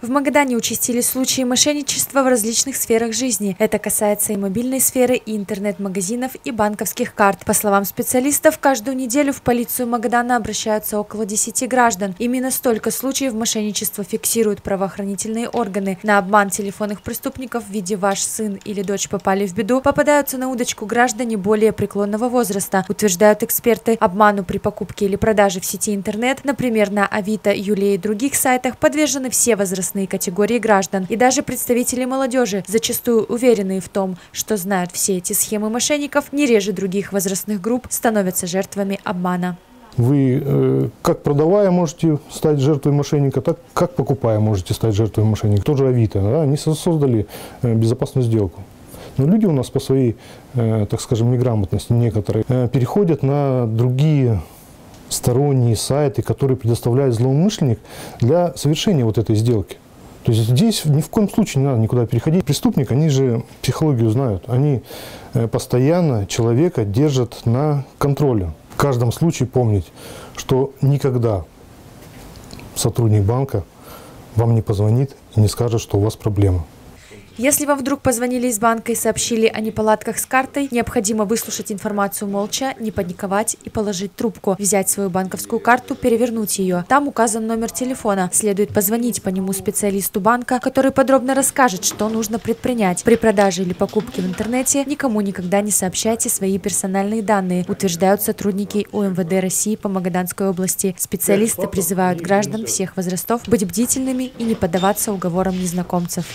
В Магадане участились случаи мошенничества в различных сферах жизни. Это касается и мобильной сферы, и интернет-магазинов, и банковских карт. По словам специалистов, каждую неделю в полицию Магадана обращаются около 10 граждан. Именно столько случаев мошенничества фиксируют правоохранительные органы. На обман телефонных преступников в виде «ваш сын или дочь попали в беду» попадаются на удочку граждане более преклонного возраста, утверждают эксперты. Обману при покупке или продаже в сети интернет, например, на Авито, Юле и других сайтах, подвержены все возрастные возрастные категории граждан. И даже представители молодежи, зачастую уверенные в том, что знают все эти схемы мошенников, не реже других возрастных групп, становятся жертвами обмана. Вы э, как продавая можете стать жертвой мошенника, так как покупая можете стать жертвой мошенника. Тоже Авито, да, они создали э, безопасную сделку. Но люди у нас по своей, э, так скажем, неграмотности некоторые переходят на другие сторонние сайты, которые предоставляет злоумышленник для совершения вот этой сделки. То есть здесь ни в коем случае не надо никуда переходить. Преступник, они же психологию знают. Они э, постоянно человека держат на контроле. В каждом случае помнить, что никогда сотрудник банка вам не позвонит и не скажет, что у вас проблема. Если вам вдруг позвонили из банка и сообщили о неполадках с картой, необходимо выслушать информацию молча, не паниковать и положить трубку, взять свою банковскую карту, перевернуть ее. Там указан номер телефона. Следует позвонить по нему специалисту банка, который подробно расскажет, что нужно предпринять. При продаже или покупке в интернете никому никогда не сообщайте свои персональные данные, утверждают сотрудники УМВД России по Магаданской области. Специалисты призывают граждан всех возрастов быть бдительными и не поддаваться уговорам незнакомцев.